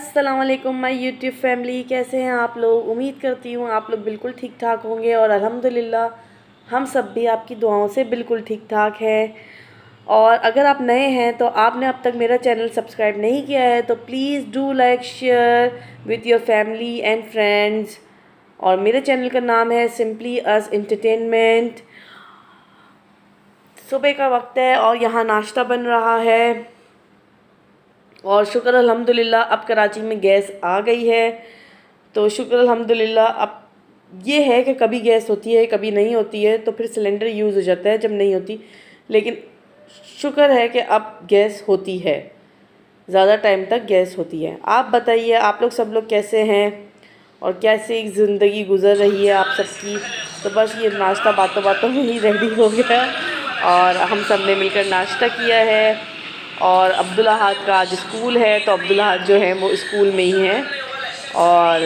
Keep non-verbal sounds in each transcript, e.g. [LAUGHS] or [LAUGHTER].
असलकुम my YouTube family कैसे हैं आप लोग? उम्मीद करती हूँ आप लोग बिल्कुल ठीक ठाक होंगे और अल्हम्दुलिल्लाह, हम सब भी आपकी दुआओं से बिल्कुल ठीक ठाक हैं। और अगर आप नए हैं तो आपने अब तक मेरा चैनल सब्सक्राइब नहीं किया है तो please do like, share with your family and friends. और मेरे चैनल का नाम है सिंपली अस इंटरटेनमेंट सुबह का वक्त है और यहाँ नाश्ता बन रहा है। और शुक्र अल्हम्दुलिल्लाह, अब कराची में गैस आ गई है। तो शुक्र अल्हम्दुलिल्लाह, अब ये है कि कभी गैस होती है, कभी नहीं होती है तो फिर सिलेंडर यूज़ हो जाता है जब नहीं होती। लेकिन शुक्र है कि अब गैस होती है। ज़्यादा टाइम तक गैस होती है। आप बताइए, आप लोग सब लोग कैसे हैं? और कैसे ज़िंदगी गुज़र रही है आप सबकी? तो बस ये नाश्ता बातों बातों में ही रेडी हो गया। और हम सबने मिलकर नाश्ता किया है। और अब्दुल्लाहद का आज स्कूल है तो अब्दुल्लाहद जो है वो स्कूल में ही है। और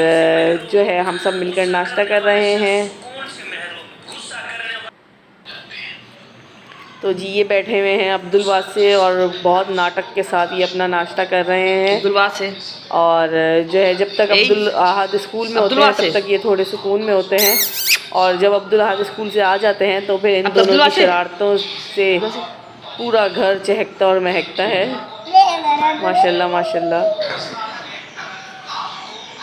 जो है हम सब मिलकर नाश्ता कर रहे हैं। तो जी ये बैठे हुए हैं अब्दुल से और बहुत नाटक के साथ ये अपना नाश्ता कर रहे हैं। अब्दुल से और जो है जब तक अब्दुल अहद स्कूल में होते हैं तब तक ये थोड़े सुकून में होते हैं। और जब अब्दुल अहद स्कूल से आ जाते हैं तो फिर इन दोनों की शरारतों से पूरा घर चहकता और महकता है। माशाल्लाह माशाल्लाह।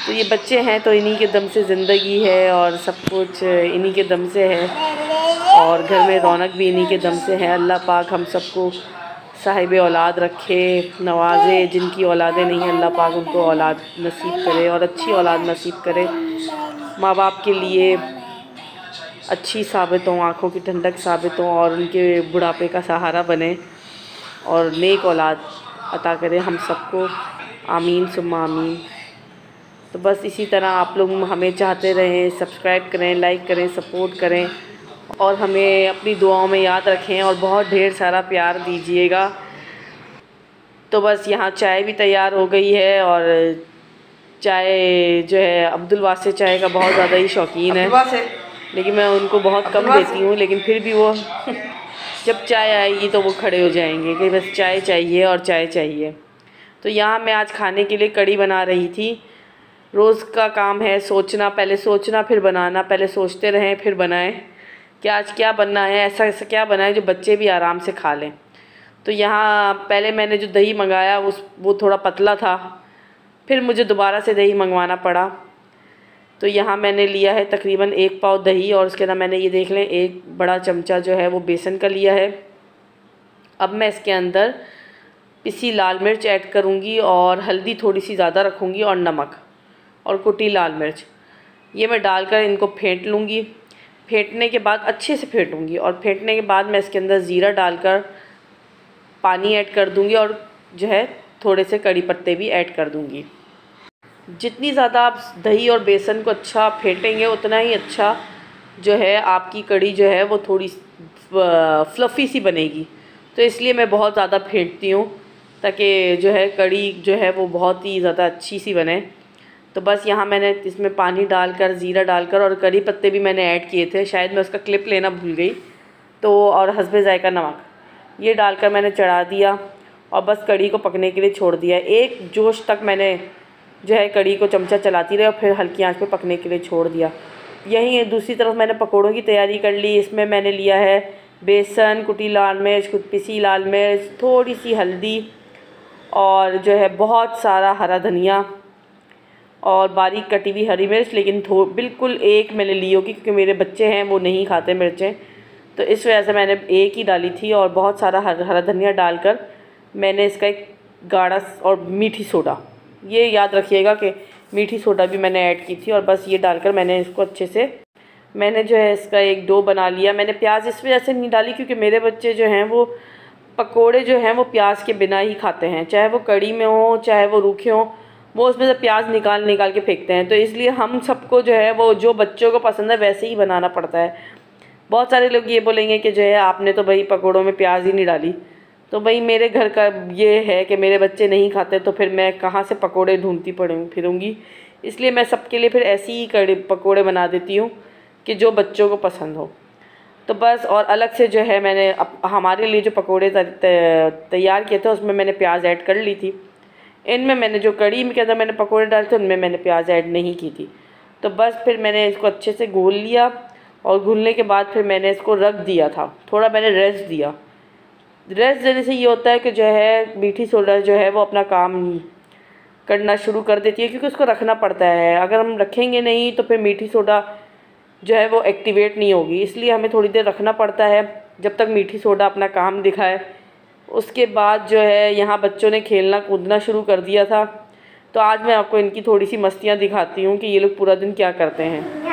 तो ये बच्चे हैं तो इन्हीं के दम से ज़िंदगी है और सब कुछ इन्हीं के दम से है। और घर में रौनक भी इन्हीं के दम से है। अल्लाह पाक हम सबको साहिब औलाद रखे, नवाजे, जिनकी औलादें नहीं हैं, अल्लाह पाक उनको औलाद नसीब करे और अच्छी औलाद नसीब करे। माँ बाप के लिए अच्छी साबित हों आँखों की ठंडक साबित हों और उनके बुढ़ापे का सहारा बने और नेक औलाद अता करें हम सबको। आमीन, सुम्मा आमीन। तो बस इसी तरह आप लोग हमें चाहते रहें, सब्सक्राइब करें, लाइक करें, सपोर्ट करें और हमें अपनी दुआओं में याद रखें और बहुत ढेर सारा प्यार दीजिएगा। तो बस यहाँ चाय भी तैयार हो गई है और चाय जो है अब्दुल वासे चाय का बहुत ज़्यादा ही शौकीन है। लेकिन मैं उनको बहुत कम देती हूँ लेकिन फिर भी वो [LAUGHS] जब चाय आएगी तो वो खड़े हो जाएँगे कि बस चाय चाहिए और चाय चाहिए। तो यहाँ मैं आज खाने के लिए कड़ी बना रही थी। रोज़ का काम है सोचना पहले सोचना फिर बनाना पहले सोचते रहें फिर बनाएँ। कि आज क्या बनना है ऐसा ऐसा क्या बनाए जो बच्चे भी आराम से खा लें। तो यहाँ पहले मैंने जो दही मंगाया उस वो थोड़ा पतला था फिर मुझे दोबारा से दही मंगवाना पड़ा। तो यहाँ मैंने लिया है तकरीबन एक पाव दही और उसके अंदर मैंने ये देख लें, एक बड़ा चमचा जो है वो बेसन का लिया है। अब मैं इसके अंदर पिसी लाल मिर्च ऐड करूँगी और हल्दी थोड़ी सी ज़्यादा रखूँगी और नमक और कुटी लाल मिर्च। ये मैं डालकर इनको फेंट लूँगी। फेंटने के बाद अच्छे से फेंटूँगी और फेंटने के बाद मैं इसके अंदर ज़ीरा डालकर पानी ऐड कर दूँगी और जो है थोड़े से कड़ी पत्ते भी ऐड कर दूँगी। जितनी ज़्यादा आप दही और बेसन को अच्छा फेंटेंगे, उतना ही अच्छा जो है आपकी कड़ी जो है वो थोड़ी फ्लफ़ी सी बनेगी। तो इसलिए मैं बहुत ज़्यादा फेंटती हूँ, ताकि जो है कड़ी जो है वो बहुत ही ज़्यादा अच्छी सी बने। तो बस यहाँ मैंने इसमें पानी डालकर, ज़ीरा डालकर और करी पत्ते भी मैंने ऐड किए थे, शायद मैं उसका क्लिप लेना भूल गई। तो और हसबे ज़ायका नमक, ये डालकर मैंने चढ़ा दिया और बस कड़ी को पकने के लिए छोड़ दिया। एक जोश तक मैंने जो है कड़ी को चमचा चलाती रही और फिर हल्की आँच पे पकने के लिए छोड़ दिया। यहीं दूसरी तरफ़ मैंने पकौड़ों की तैयारी कर ली। इसमें मैंने लिया है बेसन, कुटी लाल मिर्च कुछ पिसी लाल मिर्च थोड़ी सी हल्दी और जो है बहुत सारा हरा धनिया और बारीक कटी हुई हरी मिर्च, लेकिन थो, बिल्कुल एक मैंने ली होगी क्योंकि मेरे बच्चे हैं, वो नहीं खाते मिर्चें। तो इस वजह से मैंने एक ही डाली थी और बहुत सारा हरा धनिया डालकर मैंने इसका एक गाढ़ा और मीठी सोडा। ये याद रखिएगा कि मीठी सोडा भी मैंने ऐड की थी और बस ये डालकर मैंने इसको अच्छे से, मैंने जो है इसका एक डो बना लिया। मैंने प्याज इस वजह से नहीं डाली क्योंकि मेरे बच्चे जो हैं वो पकोड़े जो हैं वो प्याज के बिना ही खाते हैं। चाहे वो कड़ी में हो, चाहे वो रूखे हों, वो उसमें से प्याज निकाल निकाल के फेंकते हैं। तो इसलिए हम सबको जो है वो जो बच्चों को पसंद है वैसे ही बनाना पड़ता है। बहुत सारे लोग ये बोलेंगे कि जो है आपने तो भाई पकौड़ों में प्याज ही नहीं डाली। तो भाई मेरे घर का ये है कि मेरे बच्चे नहीं खाते तो फिर मैं कहाँ से पकोड़े ढूंढती पड़ूँ फिरूँगी। इसलिए मैं सबके लिए फिर ऐसी ही कड़ी पकोड़े बना देती हूँ कि जो बच्चों को पसंद हो। तो बस, और अलग से जो है मैंने हमारे लिए जो पकोड़े तैयार किए थे, उसमें मैंने प्याज ऐड कर ली थी। इनमें मैंने जो कड़ी के अंदर मैंने पकौड़े डाले थे, उनमें मैंने प्याज ऐड नहीं की थी। तो बस फिर मैंने इसको अच्छे से घोल लिया, और घुलने के बाद फिर मैंने इसको रख दिया था। थोड़ा मैंने रेस्ट दिया। रेस्ट देने से ये होता है कि जो है, मीठी सोडा जो है, वो अपना काम करना शुरू कर देती है, क्योंकि उसको रखना पड़ता है। अगर हम रखेंगे नहीं तो फिर मीठी सोडा जो है, वो एक्टिवेट नहीं होगी। इसलिए हमें थोड़ी देर रखना पड़ता है, जब तक मीठी सोडा अपना काम दिखाए। उसके बाद जो है, यहाँ बच्चों ने खेलना कूदना शुरू कर दिया था। तो आज मैं आपको इनकी थोड़ी सी मस्तियाँ दिखाती हूँ कि ये लोग पूरा दिन क्या करते हैं।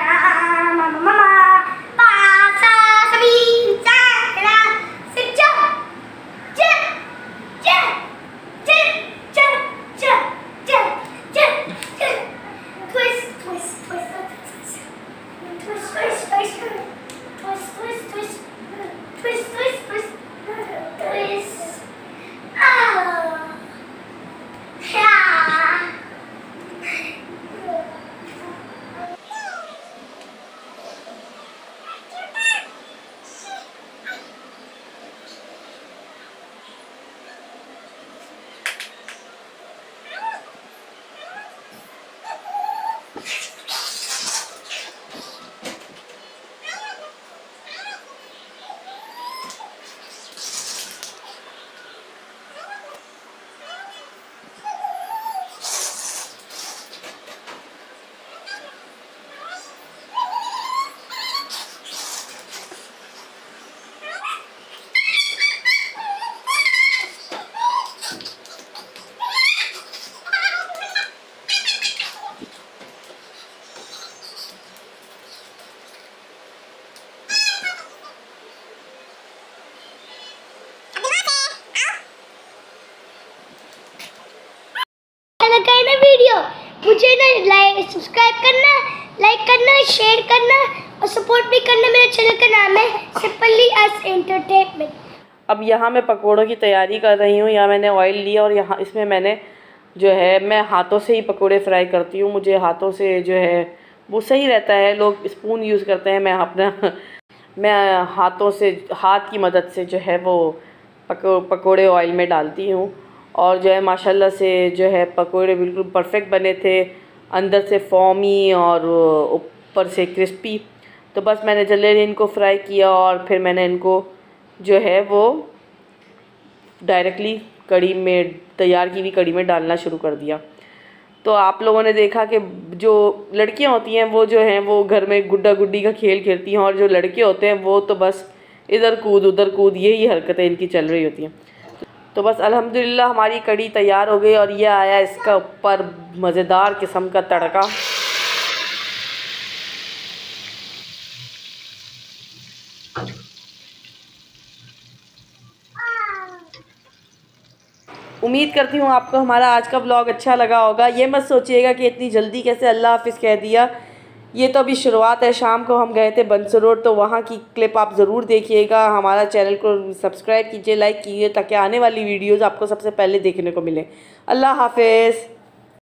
सब्सक्राइब करना लाइक करना शेयर करना और सपोर्ट भी करना मेरे चैनल का नाम है सिंपली एस एंटरटेनमेंट अब यहाँ मैं पकोड़ों की तैयारी कर रही हूँ, यहाँ मैंने ऑयल लिया और यहाँ इसमें मैंने जो है, मैं हाथों से ही पकोड़े फ्राई करती हूँ, मुझे हाथों से जो है, वो सही रहता है, लोग स्पून यूज़ करते हैं, मैं अपना [LAUGHS] मैं हाथों से, हाथ की मदद से जो है वो पको, पकोड़े ऑयल में डालती हूँ और जो है माशाल्लाह से जो है पकोड़े बिल्कुल परफेक्ट बने थे। अंदर से फॉमी और ऊपर से क्रिस्पी। तो बस मैंने जल्दी इनको फ्राई किया और फिर मैंने इनको जो है वो डायरेक्टली कड़ी में, तैयार की हुई कड़ी में डालना शुरू कर दिया। तो आप लोगों ने देखा कि जो लड़कियाँ होती हैं, वो जो हैं, वो घर में गुड्डा गुड्डी का खेल खेलती हैं और जो लड़के होते हैं, वो तो बस इधर कूद, उधर कूद, यही हरकतें इनकी चल रही होती हैं। तो बस अल्हम्दुलिल्लाह, हमारी कड़ी तैयार हो गई और ये आया इसका ऊपर मज़ेदार किस्म का तड़का। उम्मीद करती हूँ आपको हमारा आज का ब्लॉग अच्छा लगा होगा। ये मत सोचिएगा कि इतनी जल्दी कैसे अल्लाह हाफिज़ कह दिया। ये तो अभी शुरुआत है, शाम को हम गए थे बंसर रोड तो वहाँ की क्लिप आप ज़रूर देखिएगा। हमारा चैनल को सब्सक्राइब कीजिए लाइक कीजिए, ताकि आने वाली वीडियोज़ आपको सबसे पहले देखने को मिले। अल्लाह हाफिज़।